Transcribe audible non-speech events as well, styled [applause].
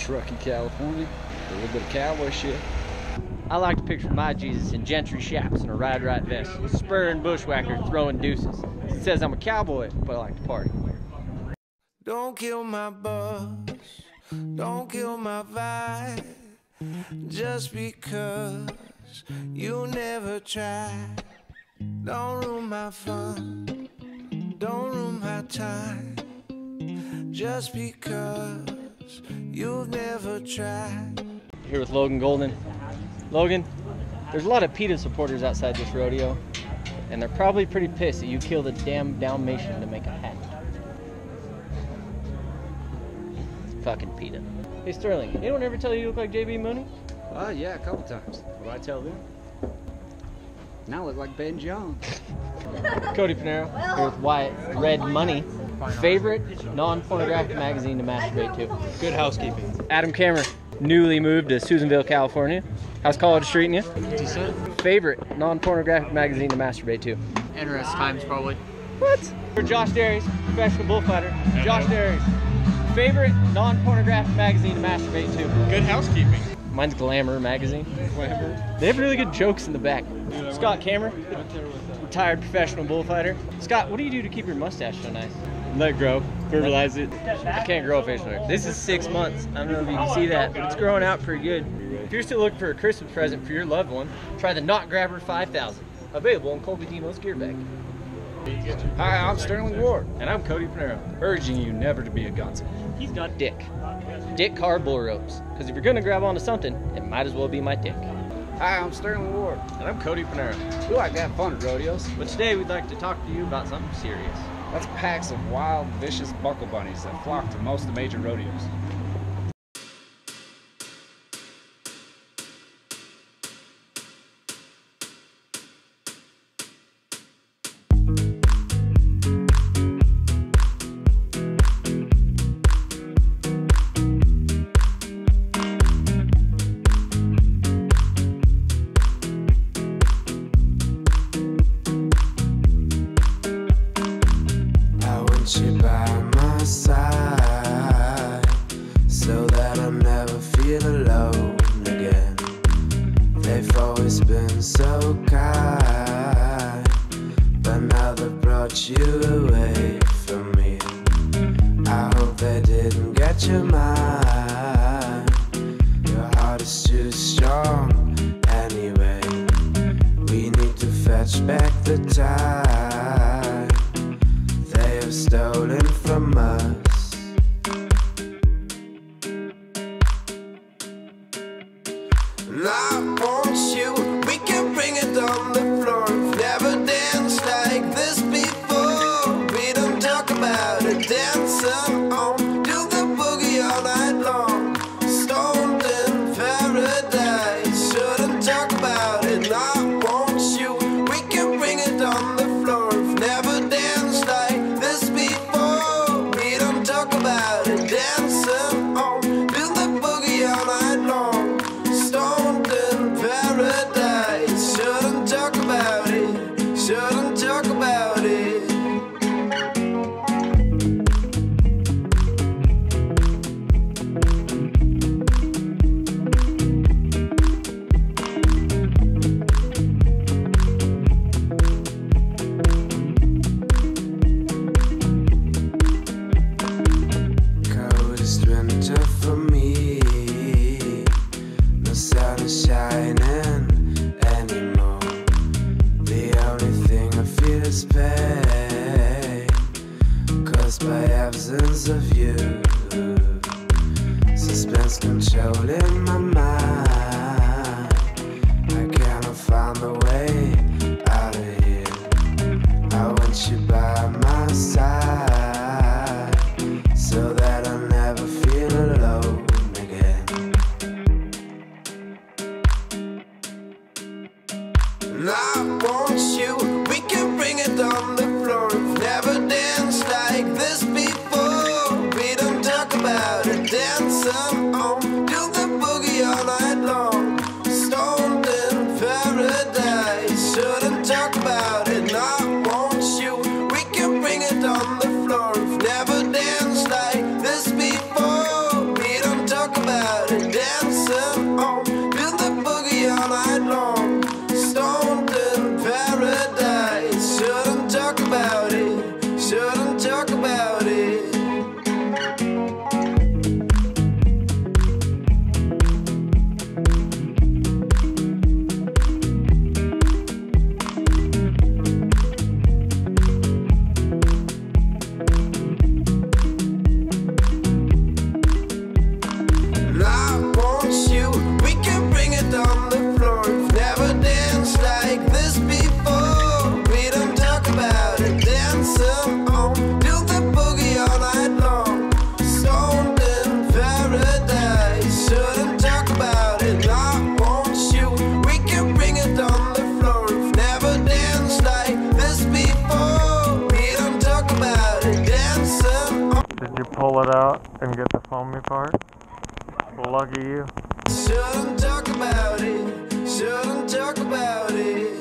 Truckee, California. A little bit of cowboy shit. I like to picture my Jesus in gentry chaps and a ride right vest, spurring bushwhacker throwing deuces. It says I'm a cowboy, but I like to party. Don't kill my buzz, don't kill my vibe, just because you never tried. Don't ruin my fun, don't ruin my time, just because you've never tried. Here with Logan Golden. Logan, there's a lot of PETA supporters outside this rodeo, and they're probably pretty pissed that you killed a damn Dalmatian to make a hat. Fucking PETA. Hey Sterling, anyone ever tell you you look like JB Mauney? Uh, yeah, a couple times. What do I tell them? Now I look like Ben Jones. [laughs] Cody Panero here with Wyatt. Red Money. Favorite non-pornographic magazine to masturbate to. Good housekeeping. Adam Cameron, newly moved to Susanville, California. How's college treating you? Decent. Favorite non-pornographic magazine to masturbate to. NRS Times probably. What? For Josh Darius, professional bullfighter. Josh Darius, favorite non-pornographic magazine to masturbate to. Good housekeeping. Mine's Glamour magazine. Whatever. They have really good jokes in the back. Scott Cameron, retired professional bullfighter. Scott, what do you do to keep your mustache so nice? Let it grow. Fertilize it. I can't grow a facial hair. This is six months. I don't know if you can see that, but it's growing out pretty good. If you're still looking for a Christmas present for your loved one, try the Knot Grabber 5000. Available in Colby Demo's gear bag. Hi, I'm Sterling Ward. And I'm Cody Panero. Urging you never to be a gunzer. He's got dick. Dick car bull ropes. Because if you're gonna grab onto something, it might as well be my dick. Hi, I'm Sterling Ward. And I'm Cody Panero. We like to have fun at rodeos. But today we'd like to talk to you about something serious. That's packs of wild, vicious buckle bunnies that flock to most of the major rodeos. Your mind. Your heart is too strong anyway. We need to fetch back the time shining anymore. The only thing I feel is pain caused by absence of you. Suspense controlling my mind. Dancing on, pull it out and get the foamy part? Lucky you. Shouldn't talk about it, shouldn't talk about it.